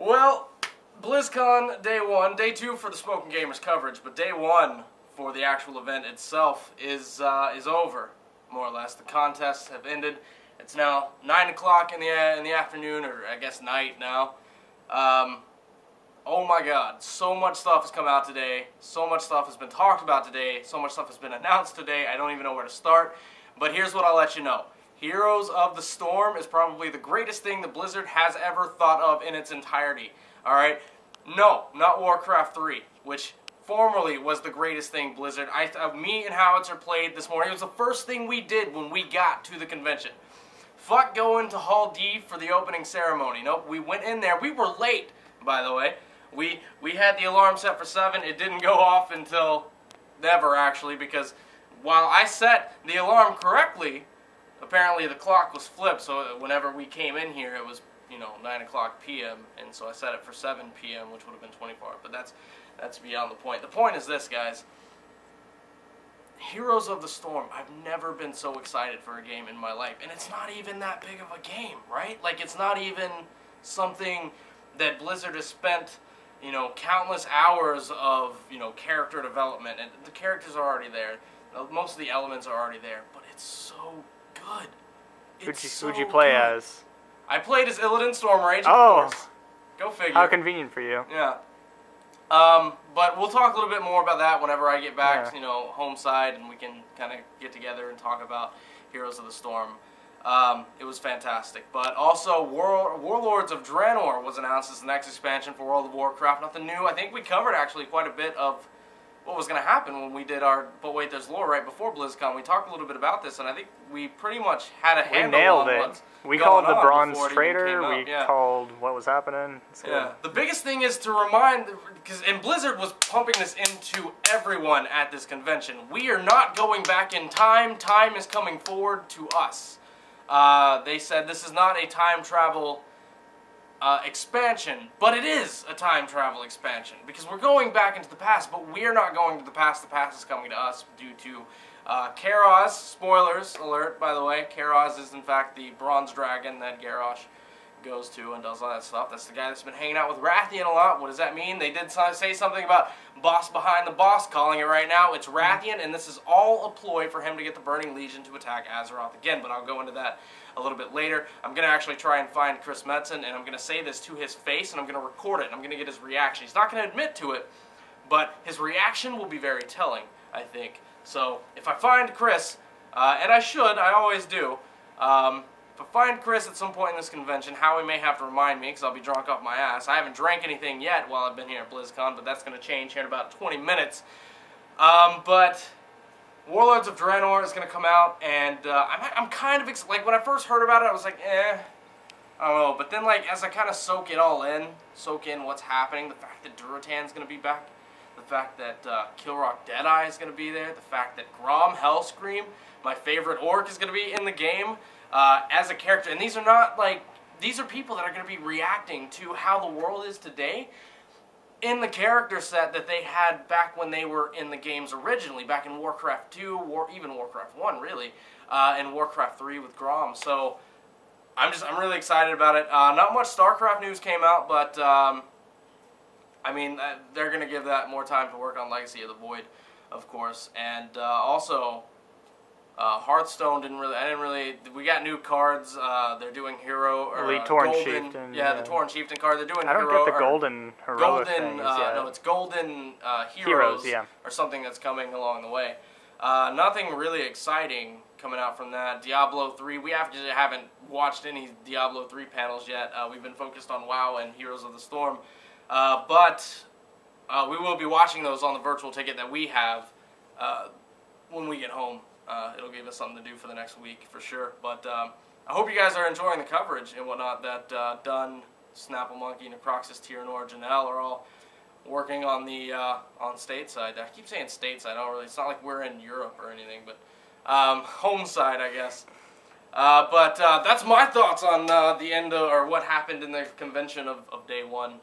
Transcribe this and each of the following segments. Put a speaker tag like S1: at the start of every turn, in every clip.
S1: Well, BlizzCon day one, day two for the Smoking Gamers coverage, but day one for the actual event itself is uh, is over, more or less. The contests have ended. It's now nine o'clock in the in the afternoon, or I guess night now. Um, oh my God, so much stuff has come out today. So much stuff has been talked about today. So much stuff has been announced today. I don't even know where to start. But here's what I'll let you know. Heroes of the Storm is probably the greatest thing that Blizzard has ever thought of in its entirety. Alright? No, not Warcraft 3, which formerly was the greatest thing Blizzard. I, uh, me and Howitzer played this morning. It was the first thing we did when we got to the convention. Fuck going to Hall D for the opening ceremony. Nope, we went in there. We were late, by the way. We we had the alarm set for 7. It didn't go off until never, actually, because while I set the alarm correctly, apparently the clock was flipped, so whenever we came in here, it was you know 9 o'clock p.m. and so I set it for 7 p.m., which would have been 24. But that's that's beyond the point. The point is this, guys. Heroes of the Storm. I've never been so excited for a game in my life, and it's not even that big of a game, right? Like it's not even something that Blizzard has spent you know countless hours of you know character development, and the characters are already there. Most of the elements are already there, but it's so good.
S2: Who'd you,
S1: so
S2: who'd you play
S1: good.
S2: as?
S1: I played as Illidan Stormrage, of
S2: Oh.
S1: course. Go figure.
S2: How convenient for you.
S1: Yeah. Um, but we'll talk a little bit more about that whenever I get back,
S2: Yeah.
S1: you know, home side, and we can kind of get together and talk about Heroes of the Storm. Um, it was fantastic. But also, War- Warlords of Draenor was announced as the next expansion for World of Warcraft. Nothing new. I think we covered actually quite a bit of what was going to happen when we did our But Wait, There's Lore right before BlizzCon. We talked a little bit about this, and I think we pretty much had a
S2: We
S1: handle
S2: nailed
S1: on
S2: it. We called the Bronze Trader. We
S1: Yeah.
S2: called what was happening. Good.
S1: Yeah. The biggest thing is to remind, because and Blizzard was pumping this into everyone at this convention. We are not going back in time. Time is coming forward to us. Uh, they said this is not a time travel uh, expansion, but it is a time travel expansion because we're going back into the past, but we're not going to the past. The past is coming to us due to uh, Kairoz. Spoilers alert, by the way. Kairoz is in fact the bronze dragon that Garrosh goes to and does all that stuff. That's the guy that's been hanging out with Wrathion a lot. What does that mean? They did say something about boss behind the boss calling it right now. It's Wrathion, and this is all a ploy for him to get the Burning Legion to attack Azeroth again, but I'll go into that a little bit later. I'm going to actually try and find Chris Metzen, and I'm going to say this to his face, and I'm going to record it, and I'm going to get his reaction. He's not going to admit to it, but his reaction will be very telling, I think. So if I find Chris, uh, and I should, I always do, um, I find Chris at some point in this convention, Howie may have to remind me because I'll be drunk off my ass. I haven't drank anything yet while I've been here at BlizzCon, but that's going to change here in about 20 minutes. Um, but Warlords of Draenor is going to come out, and uh, I'm, I'm kind of like when I first heard about it, I was like, eh, I don't know. But then, like as I kind of soak it all in, soak in what's happening, the fact that Durotan's going to be back, the fact that uh, Kilrogg Deadeye is going to be there, the fact that Grom Hellscream, my favorite orc, is going to be in the game uh, as a character, and these are not like these are people that are going to be reacting to how the world is today in the character set that they had back when they were in the games originally, back in Warcraft 2, War, even Warcraft 1, really, uh, and Warcraft 3 with Grom. So I'm just I'm really excited about it. Uh, not much StarCraft news came out, but um, I mean uh, they're gonna give that more time to work on Legacy of the Void, of course, and uh, also. Uh, Hearthstone didn't really. I didn't really. We got new cards. Uh, they're doing hero or
S2: Elite
S1: uh,
S2: Tauren
S1: golden,
S2: Chieftain,
S1: Yeah,
S2: yeah.
S1: the Tauren Chieftain card. They're doing.
S2: I don't
S1: hero,
S2: get the golden heroic
S1: golden
S2: things
S1: uh, no it's golden uh, heroes,
S2: Heroes, yeah.
S1: or something that's coming along the way uh, nothing really exciting coming out from that diablo 3 we have haven't watched any diablo 3 panels yet uh, we've been focused on wow and heroes of the storm uh, but uh, we will be watching those on the virtual ticket that we have uh, when we get home uh, it'll give us something to do for the next week for sure but um, i hope you guys are enjoying the coverage and whatnot that uh, Dunn, Snapple Monkey, Necroxus, Tyrannor, Janelle are all working on the uh, on stateside. I keep saying stateside. I don't really. It's not like we're in Europe or anything, but um, home side, I guess. Uh, but uh, that's my thoughts on uh, the end of, or what happened in the convention of, of day one.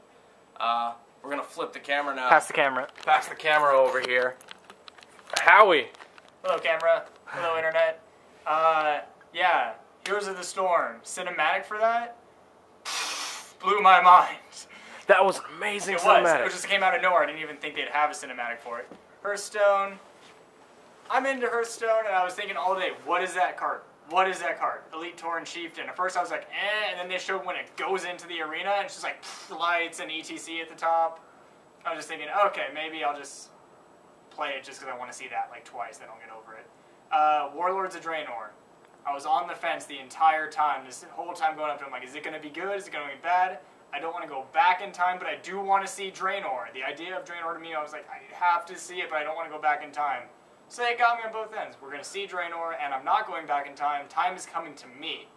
S1: Uh, we're gonna flip the camera now.
S2: Pass the camera.
S1: Pass the camera over here. Howie.
S3: Hello, camera. Hello, internet. Uh, yeah, Heroes of the Storm. Cinematic for that? Blew my mind.
S1: That was amazing
S3: It was.
S1: cinematic.
S3: It just came out of nowhere. I didn't even think they'd have a cinematic for it. Hearthstone. I'm into Hearthstone, and I was thinking all day, what is that card? What is that card? Elite Tauren Chieftain. At first I was like, eh, and then they showed when it goes into the arena, and it's just like pff, lights and ETC at the top. I was just thinking, okay, maybe I'll just play it just because I want to see that like twice, then I'll get over it. Uh, Warlords of Draenor. I was on the fence the entire time, this whole time going up to him, like, is it going to be good? Is it going to be bad? I don't want to go back in time, but I do want to see Draenor. The idea of Draenor to me, I was like, I have to see it, but I don't want to go back in time. So they got me on both ends. We're going to see Draenor, and I'm not going back in time. Time is coming to me.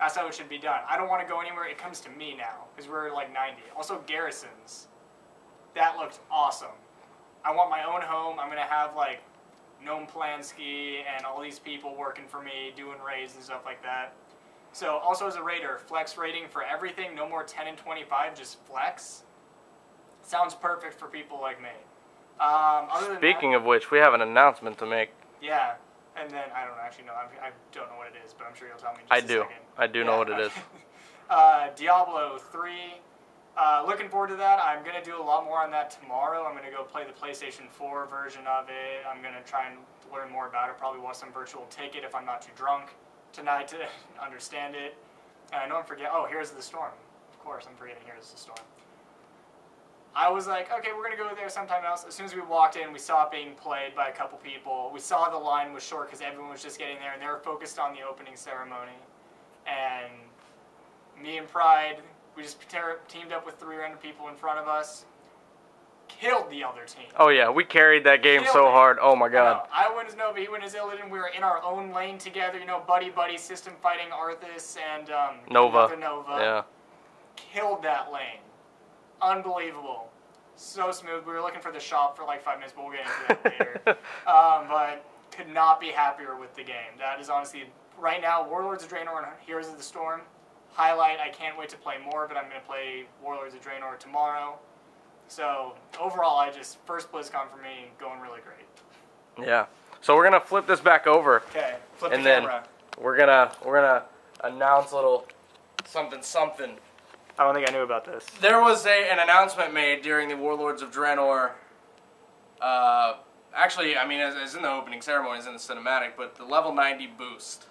S3: That's how it should be done. I don't want to go anywhere. It comes to me now, because we're like 90. Also, garrisons. That looked awesome. I want my own home. I'm going to have like Gnome Plansky and all these people working for me, doing raids and stuff like that. So also as a raider, flex raiding for everything, no more 10 and 25, just flex. Sounds perfect for people like me. Um, other than
S1: Speaking
S3: that,
S1: of which, we have an announcement to make.
S3: yeah, and then I don't actually know. I'm, I don't know what it is, but I'm sure you'll tell me.
S1: I do.
S3: Second.
S1: I do know what it is.
S3: uh, Diablo 3. Uh, looking forward to that. I'm going to do a lot more on that tomorrow. I'm going to go play the PlayStation 4 version of it. I'm going to try and learn more about it. Probably watch some virtual ticket if I'm not too drunk tonight to understand it. And I know I'm forgetting. Oh, Here's the Storm. Of course, I'm forgetting Here's the Storm. I was like, okay, we're gonna go there sometime else. As soon as we walked in, we saw it being played by a couple people. We saw the line was short because everyone was just getting there, and they were focused on the opening ceremony. And me and Pride, we just ter- teamed up with three random people in front of us, killed the other team.
S1: Oh yeah, we carried that game
S3: Killed
S1: so
S3: it.
S1: hard. Oh my god.
S3: I went as Nova, he went as Illidan. We were in our own lane together, you know, buddy buddy system fighting Arthas and um,
S1: Nova.
S3: Nova.
S1: Yeah.
S3: Killed that lane. Unbelievable. So smooth. We were looking for the shop for like five minutes, but we'll get into that later. Um, but could not be happier with the game. That is honestly right now Warlords of Draenor and Heroes of the Storm. Highlight. I can't wait to play more, but I'm gonna play Warlords of Draenor tomorrow. So overall, I just first BlizzCon for me going really great.
S1: Yeah. So we're gonna flip this back over.
S3: Okay, flip
S1: And
S3: the
S1: then-
S3: camera.
S1: We're gonna we're gonna announce a little something something.
S2: I don't think I knew about this.
S1: There was a, an announcement made during the Warlords of Draenor. Uh, actually, I mean, as, as in the opening ceremony, as in the cinematic, but the level 90 boost.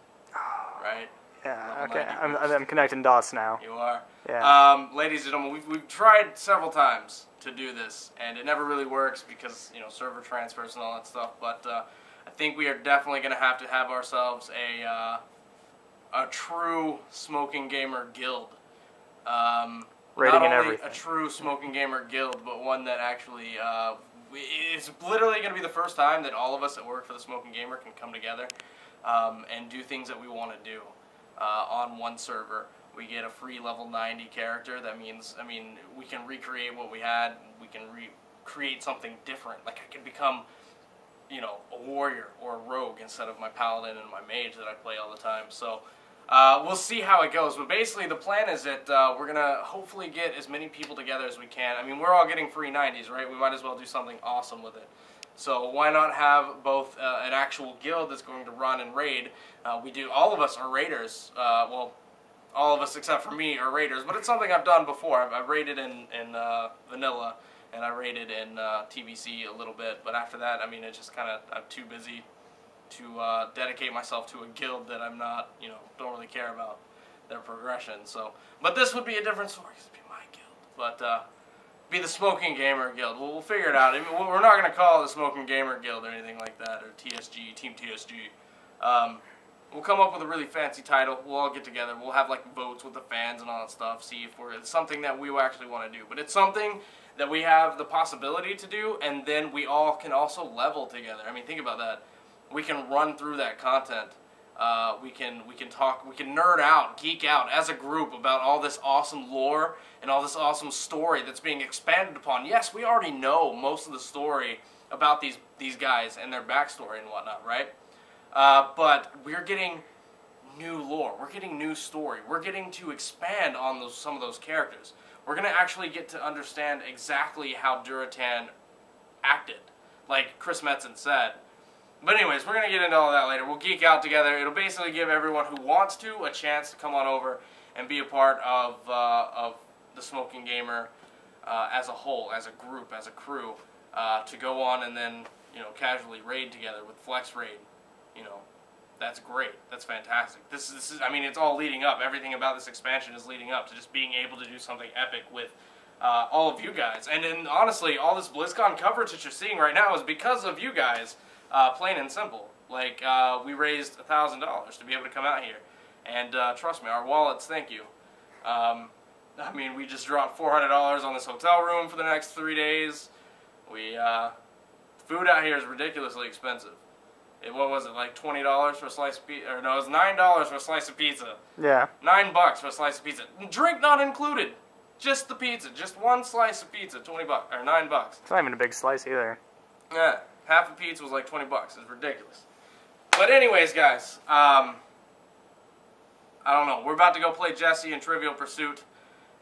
S1: Right?
S2: Yeah, okay.
S1: 90
S2: I'm. I'm connecting dots now.
S1: You are.
S2: Yeah.
S1: Um, ladies and gentlemen, we've, we've tried several times to do this, and it never really works because, you know, server transfers and all that stuff, but uh, I think we are definitely going to have to have ourselves a, uh, a true smoking gamer guild. Um,
S2: Rating and
S1: only
S2: everything.
S1: a true smoking gamer guild, but one that actually uh, it's literally going to be the first time that all of us that work for the smoking gamer can come together um, and do things that we want to do uh, on one server. We get a free level 90 character. That means, I mean, we can recreate what we had. We can recreate something different. Like I can become, you know, a warrior or a rogue instead of my paladin and my mage that I play all the time. So uh, we'll see how it goes. But basically, the plan is that uh, we're gonna hopefully get as many people together as we can. I mean, we're all getting free 90s, right? We might as well do something awesome with it. So why not have both uh, an actual guild that's going to run and raid? Uh, we do. All of us are raiders. Uh, well, all of us except for me are raiders, but it's something I've done before. I've, I've raided in in uh, vanilla, and I raided in uh, TBC a little bit. But after that, I mean, it's just kind of I'm too busy to uh, dedicate myself to a guild that I'm not, you know, don't really care about their progression. So, but this would be a different story. It'd be my guild, but uh, be the Smoking Gamer Guild. We'll, we'll figure it out. I mean, we're not going to call it the Smoking Gamer Guild or anything like that, or TSG, Team TSG. Um, we'll come up with a really fancy title. We'll all get together. We'll have like votes with the fans and all that stuff. See if we're it's something that we actually want to do. But it's something that we have the possibility to do, and then we all can also level together. I mean, think about that. We can run through that content. Uh, we can we can talk. We can nerd out, geek out as a group about all this awesome lore and all this awesome story that's being expanded upon. Yes, we already know most of the story about these these guys and their backstory and whatnot, right? Uh, but we're getting new lore. We're getting new story. We're getting to expand on those some of those characters. We're gonna actually get to understand exactly how Durotan acted, like Chris Metzen said. But anyways, we're gonna get into all that later. We'll geek out together. It'll basically give everyone who wants to a chance to come on over and be a part of uh, of the Smoking Gamer uh, as a whole, as a group, as a crew, uh, to go on and then you know casually raid together with Flex Raid. You know, that's great. That's fantastic. This is, this is I mean, it's all leading up. Everything about this expansion is leading up to just being able to do something epic with uh, all of you guys. And then honestly, all this BlizzCon coverage that you're seeing right now is because of you guys, uh, plain and simple. Like uh, we raised a thousand dollars to be able to come out here, and uh, trust me, our wallets thank you. Um, I mean, we just dropped four hundred dollars on this hotel room for the next three days. We uh, food out here is ridiculously expensive. It, what was it like twenty dollars for a slice of pizza? Or no, it was nine dollars for a slice of pizza.
S2: Yeah.
S1: Nine bucks for a slice of pizza. Drink not included. Just the pizza. Just one slice of pizza. Twenty bucks or nine bucks.
S2: It's not even a big slice either.
S1: Yeah, half a pizza was like twenty bucks. It's ridiculous. But anyways, guys, um, I don't know. We're about to go play Jesse in Trivial Pursuit,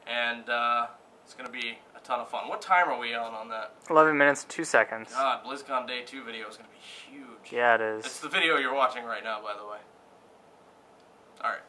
S1: and uh, it's gonna be a ton of fun. What time are we on on that?
S2: 11 minutes, 2 seconds.
S1: God, BlizzCon Day Two video is gonna be huge.
S2: Yeah, it is.
S1: It's the video you're watching right now, by the way. All right.